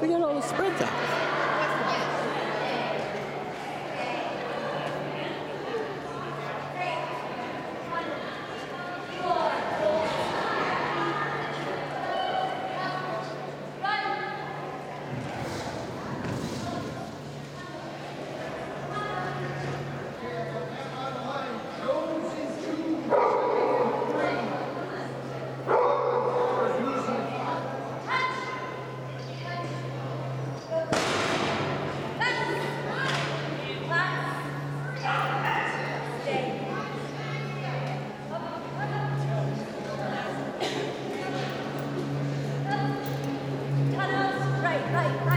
We got all the spreads out. right.